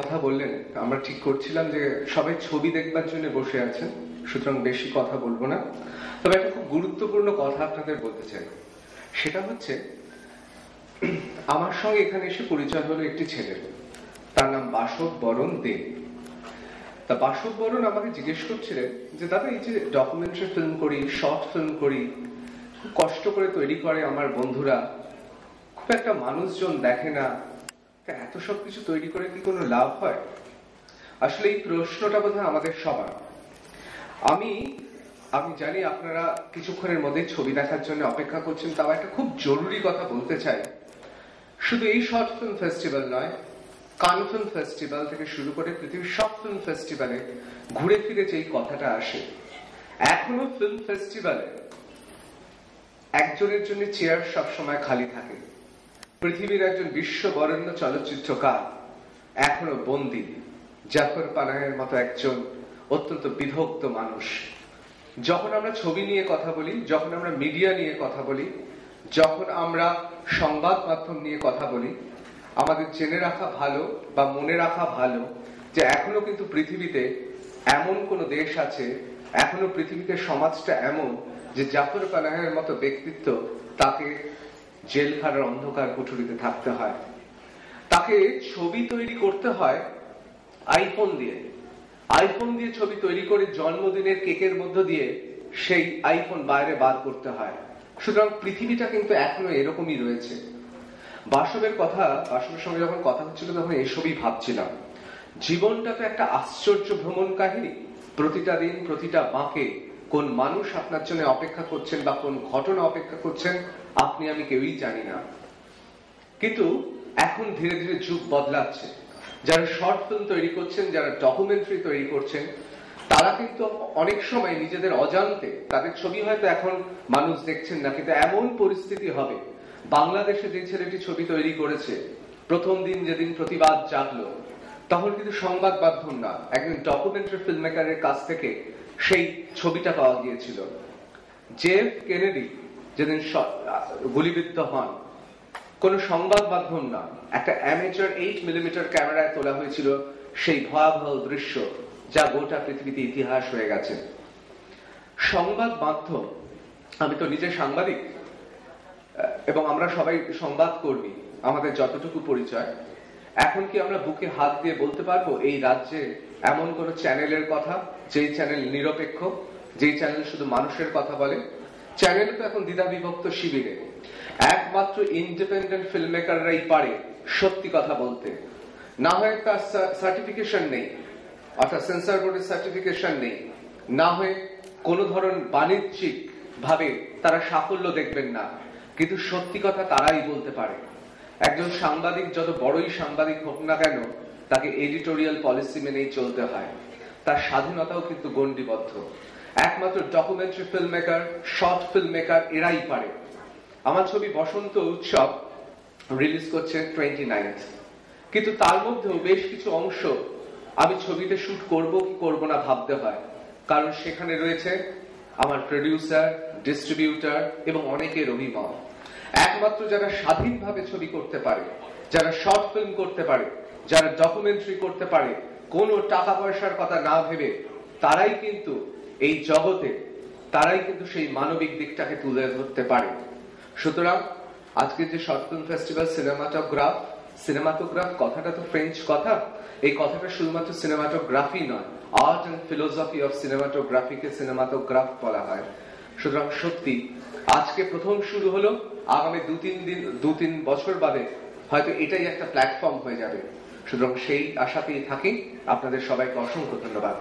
কথা বললেন। আমরা ঠিক করছিলাম যে সবাই ছবি দেখবার জন্য বসে আছেন, সুতরাং বেশি কথা বলব না। তবে একটা খুব গুরুত্বপূর্ণ কথা আপনাদের বলতে চাই। সেটা হচ্ছে, আমার সঙ্গে এখানে এসে পরিচয় হলো একটি ছেলের তার নাম বাসব বরণ দে। তা বাসব বরণ আমাকে জিজ্ঞেস করছিলেন যে, দাদা, এই যে ডকুমেন্টারি ফিল্ম করি শর্ট ফিল্ম করি, খুব কষ্ট করে তৈরি করে আমার বন্ধুরা। খুব একটা মানুষজন দেখে না এত সব কিছু তৈরি করে কি কোনো লাভ হয়? আসলে এই প্রশ্নটা বোধ আমাদের সবার। আমি আমি জানি আপনারা কিছুক্ষণের মধ্যে ছবি দেখার জন্য অপেক্ষা করছেন, তাও একটা খুব জরুরি কথা বলতে চাই। শুধু এই শর্ট ফিল্ম ফেস্টিভ্যাল নয়, কান ফিল্ম ফেস্টিভ্যাল থেকে শুরু করে পৃথিবীর সব ফিল্ম ফেস্টিভ্যালে ঘুরে ফিরে যে কথাটা আসে, এখনও ফিল্ম ফেস্টিভ্যালে একজনের জন্য চেয়ার সবসময় খালি থাকে। পৃথিবীর একজন বিশ্ব বরেণ্য চলচ্চিত্রকার, এখনও বন্দি, জাফর পানাহের মতো একজন অত্যন্ত বিভক্ত মানুষ। যখন আমরা ছবি নিয়ে কথা বলি, যখন আমরা মিডিয়া নিয়ে কথা বলি, যখন আমরা সংবাদ মাধ্যম নিয়ে কথা বলি, আমাদের জেনে রাখা ভালো বা মনে রাখা ভালো যে এখনও কিন্তু পৃথিবীতে এমন কোন দেশ আছে, এখনও পৃথিবীতে সমাজটা এমন যে জাফর পানাহের মতো ব্যক্তিত্ব তাকে জেলখানার অন্ধকার কুঠুরিতে থাকতে হয়। তাকে ছবি তৈরি করতে হয় আইফোন দিয়ে। আইফোন দিয়ে ছবি তৈরি করে জন্মদিনের কেকের মধ্য দিয়ে সেই আইফোন বাইরে বার করতে হয়। সুতরাং পৃথিবীটা কিন্তু এখনও এরকমই রয়েছে। বাসবের কথা, বাসবের সঙ্গে যখন কথা হচ্ছিল তখন এসবই ভাবছিলাম। জীবনটা তো একটা আশ্চর্য ভ্রমণ কাহিনী। প্রতিটা দিন, প্রতিটা বাঁকে কোন মানুষ আপনার জন্য অপেক্ষা করছেন বা কোন ঘটনা অপেক্ষা করছেন, আপনি, আমি কেউই জানি না। কিন্তু এখন ধীরে ধীরে যুগ বদলাচ্ছে। যারা শর্ট ফিল্ম তৈরি করছেন, যারা ডকুমেন্টারি তৈরি করছেন, তারা কিন্তু অনেক সময় নিজেদের অজান্তে, তাদের ছবি হয়তো এখন মানুষ দেখছেন না, কিন্তু এমন পরিস্থিতি হবে। বাংলাদেশে যে ছেলেটি ছবি তৈরি করেছে, প্রথম দিন যেদিন প্রতিবাদ জাগলো তখন কিন্তু সংবাদ মাধ্যম না। একজন ডকুমেন্টারি ফিল্ম মেকারের কাছ থেকে সেই ছবিটা পাওয়া গিয়েছিল। জেফ কেনেডি যেদিন গুলিবিদ্ধ হন, কোন সংবাদ মাধ্যম না। একটা অ্যামেচার এইট মিলিমিটার ক্যামেরায় তোলা হয়েছিল সেই ভয়াবহ দৃশ্য যা গোটা পৃথিবীতে ইতিহাস হয়ে গেছে। সংবাদ মাধ্যম, আমি তো নিজে সাংবাদিক, এবং আমরা সবাই সংবাদ কর্মী আমাদের যতটুকু পরিচয় এখন কি আমরা বুকে হাত দিয়ে বলতে পারব এই রাজ্যে এমন কোন চ্যানেলের কথা? যেই চ্যানেল নিরপেক্ষ, যেই চ্যানেল শুধু মানুষের কথা বলে? চ্যানেল তো এখন দ্বিধা বিভক্ত শিবিরে। একমাত্র ইন্ডিপেন্ডেন্ট ফিল্ম মেকাররাই পারে সত্যি কথা বলতে। না হয় তার সার্টিফিকেশন নেই, অর্থাৎ সেন্সার বোর্ডের সার্টিফিকেশন নেই। না হয়ে কোন ধরন বাণিজ্যিক ভাবে তারা সাফল্য দেখবেন না। কিন্তু সত্যি কথা তারাই বলতে পারে। একজন সাংবাদিক যত বড়ই সাংবাদিক হোক না কেন, তাকে এডিটোরিয়াল পলিসি মেনেই চলতে হয়। তার স্বাধীনতাও কিন্তু গণ্ডিবদ্ধ। একমাত্র documentary film maker short film maker এরাই পারে। আমার ছবি বসন্ত উৎসব রিলিজ করছে টোয়েন্টি নাইনথ কিন্তু তার মধ্যেও বেশ কিছু অংশ আমি ছবিতে শুট করব কি করব না ভাবতে হয়। কারণ সেখানে রয়েছে আমার প্রডিউসার ডিস্ট্রিবিউটার এবং অনেকের অভিমত একমাত্র যারা স্বাধীনভাবে ছবি করতে পারে, যারা শর্ট ফিল্ম করতে পারে, যারা ডকুমেন্টারি করতে পারে, কোনো টাকা পয়সার কথা না ভেবে, তারাই কিন্তু এই জগতে, তারাই কিন্তু সেই মানবিক দিকটাকে তুলে ধরতে পারে। সুতরাং আজকে যে short film festival cinematograph cinematograph কথাটা তো ফ্রেঞ্চ কথা। এই কথাটা শুধুমাত্র সিনেমাটোগ্রাফি নয় আর্ট অ্যান্ড ফিলোসফি অফ সিনেমাটোগ্রাফিকে সিনেমাটোগ্রাফ বলা হয়। সুতরাং সত্যি, আজকে প্রথম শুরু হলো, আগামী দু তিন দিন, দু তিন বছর বাদে হয়তো এটাই একটা প্ল্যাটফর্ম হয়ে যাবে। সুতরাং সেই আশাতেই থাকি। আপনাদের সবাইকে অসংখ্য ধন্যবাদ।